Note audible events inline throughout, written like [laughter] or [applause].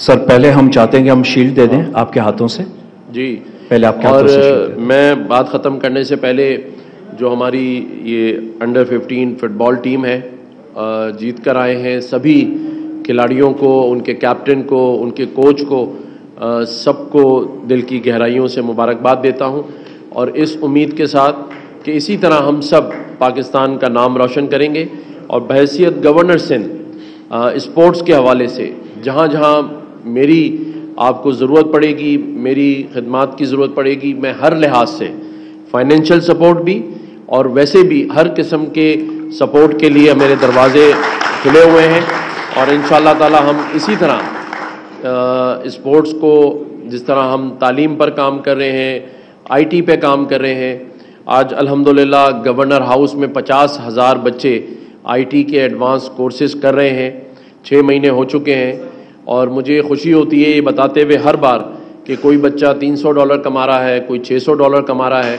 Sir पहले हम चाहते हैं कि हम शील्ड दे दें आपके हाथों से। जी। पहले आपके और हाथों से मैं बात ख़त्म करने से पहले जो हमारी ये अंडर 15 फुटबॉल टीम है जीत कर आए हैं सभी खिलाड़ियों को उनके कैप्टन को उनके कोच को सबको दिल की गहराइयों से मुबारकबाद देता हूँ। और इस उम्मीद के साथ कि इसी तरह हम सब पाकिस्तान का नाम रोशन करेंगे। और बहसीत गवर्नर सिंध स्पोर्ट्स के हवाले से जहाँ जहाँ मेरी आपको ज़रूरत पड़ेगी, मेरी खदमात की ज़रूरत पड़ेगी, मैं हर लिहाज से फाइनेंशियल सपोर्ट भी और वैसे भी हर किस्म के सपोर्ट के लिए मेरे दरवाजे खुले हुए हैं और इन ताला हम इसी तरह स्पोर्ट्स को जिस तरह हम तालीम पर काम कर रहे हैं आईटी पे काम कर रहे हैं, आज अल्हम्दुलिल्लाह गवर्नर हाउस में पचास हज़ार बच्चे आईटी के एडवांस कोर्सेज कर रहे हैं छः महीने हो चुके हैं। और मुझे खुशी होती है ये बताते हुए हर बार कि कोई बच्चा 300 डॉलर कमा रहा है, कोई 600 डॉलर कमा रहा है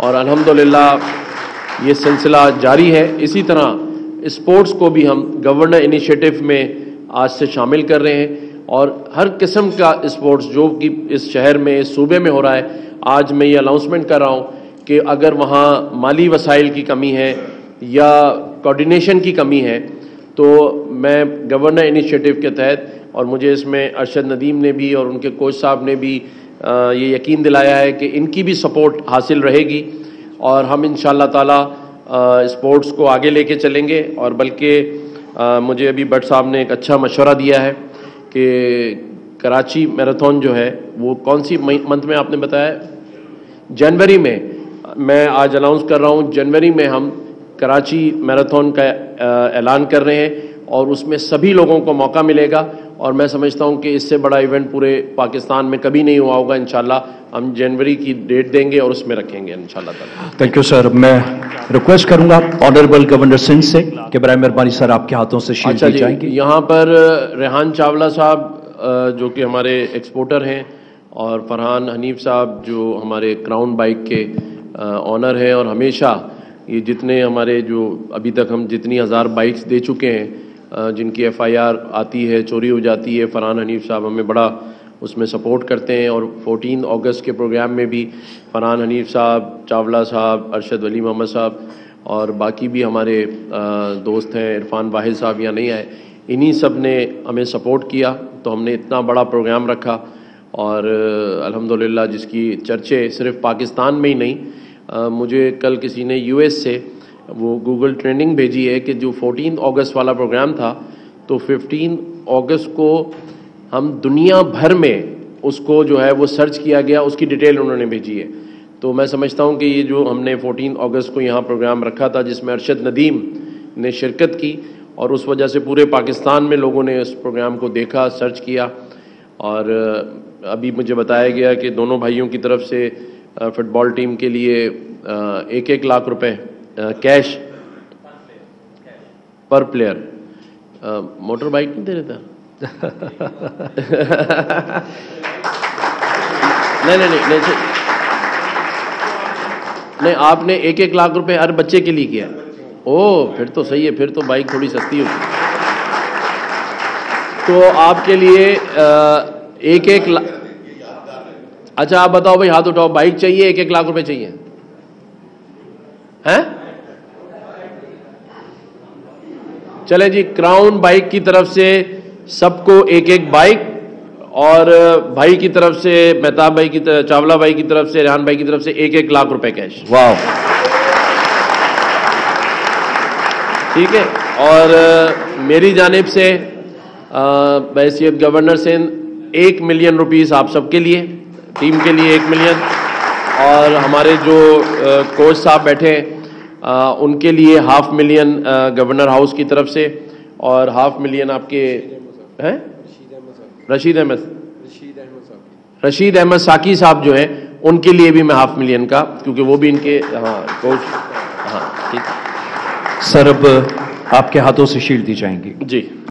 और अल्हम्दुलिल्लाह ये सिलसिला जारी है। इसी तरह स्पोर्ट्स को भी हम गवर्नर इनिशिएटिव में आज से शामिल कर रहे हैं और हर किस्म का स्पोर्ट्स जो कि इस शहर में, इस सूबे में हो रहा है, आज मैं ये अनाउंसमेंट कर रहा हूँ कि अगर वहाँ माली वसाइल की कमी है या कोऑर्डिनेशन की कमी है तो मैं गवर्नर इनिशिएटिव के तहत और मुझे इसमें अरशद नदीम ने भी और उनके कोच साहब ने भी ये यकीन दिलाया है कि इनकी भी सपोर्ट हासिल रहेगी और हम इन ताला स्पोर्ट्स को आगे लेके चलेंगे और बल्कि मुझे अभी भट्ट साहब ने एक अच्छा मशवरा दिया है कि कराची मैराथन जो है, वो कौन सी मंथ में आपने बताया? जनवरी में। मैं आज अनाउंस कर रहा हूँ, जनवरी में हम कराची मैराथन का ऐलान कर रहे हैं और उसमें सभी लोगों को मौका मिलेगा और मैं समझता हूँ कि इससे बड़ा इवेंट पूरे पाकिस्तान में कभी नहीं हुआ होगा इंशाल्लाह। हम जनवरी की डेट देंगे और उसमें रखेंगे इंशाल्लाह थैंक यू सर मैं रिक्वेस्ट करूँगा ऑनरेबल गवर्नर सिंह से कि बराए मेहरबानी सर आपके हाथों से अच्छा जी जाएँगी। यहाँ पर रेहान चावला साहब जो कि हमारे एक्सपोर्टर हैं और फरहान हनीफ साहब जो हमारे क्राउन बाइक के ऑनर हैं और हमेशा ये जितने हमारे जो अभी तक हम जितनी हज़ार बाइक्स दे चुके हैं जिनकी एफआईआर आती है चोरी हो जाती है फरहान हनीफ साहब हमें बड़ा उसमें सपोर्ट करते हैं और 14 अगस्त के प्रोग्राम में भी फरहान हनीफ साहब चावला साहब अरशद वली मोहम्मद साहब और बाकी भी हमारे दोस्त हैं इरफान वाहिद साहब यहाँ नहीं आए इन्हीं सबने हमें सपोर्ट किया तो हमने इतना बड़ा प्रोग्राम रखा और अ, अल्हम्दुलिल्लाह जिसकी चर्चे सिर्फ़ पाकिस्तान में ही नहीं अ, मुझे कल किसी ने यूएस से वो गूगल ट्रेंडिंग भेजी है कि जो 14 अगस्त वाला प्रोग्राम था तो 15 अगस्त को हम दुनिया भर में उसको जो है वो सर्च किया गया उसकी डिटेल उन्होंने भेजी है। तो मैं समझता हूँ कि ये जो हमने 14 अगस्त को यहाँ प्रोग्राम रखा था जिसमें अरशद नदीम ने शिरकत की और उस वजह से पूरे पाकिस्तान में लोगों ने उस प्रोग्राम को देखा सर्च किया और अभी मुझे बताया गया कि दोनों भाइयों की तरफ़ से फुटबॉल टीम के लिए एक एक लाख रुपए कैश पर प्लेयर मोटर बाइक नहीं दे रहे था? [laughs] नहीं नहीं नहीं नहीं नहीं, आपने एक एक लाख रुपए हर बच्चे के लिए किया। ओ, फिर तो सही है, फिर तो बाइक थोड़ी सस्ती होगी। तो आपके लिए एक एक. अच्छा आप बताओ भाई हाथ उठाओ। बाइक चाहिए एक एक लाख रुपए चाहिए। हैं? चले जी क्राउन बाइक की तरफ़ से सबको एक एक बाइक और भाई की तरफ़ से मेहताब भाई की तरफ़ चावला भाई की तरफ़ से रेहान भाई की तरफ़ से एक एक लाख रुपए कैश वाह ठीक है? और मेरी जानब से बहसीत गवर्नर से एक मिलियन रुपीस आप सबके लिए। टीम के लिए एक मिलियन। और हमारे जो कोच साहब बैठे हैं उनके लिए हाफ़ मिलियन गवर्नर हाउस की तरफ़ से और हाफ़ मिलियन आपके हैं? रशीद अहमद रशीद अहमद साकी साहब जो हैं उनके लिए भी मैं हाफ़ मिलियन का क्योंकि वो भी इनके हाँ कोच हाँ ठीक। सर अब आपके हाथों से शील्ड दी जाएँगी। जी।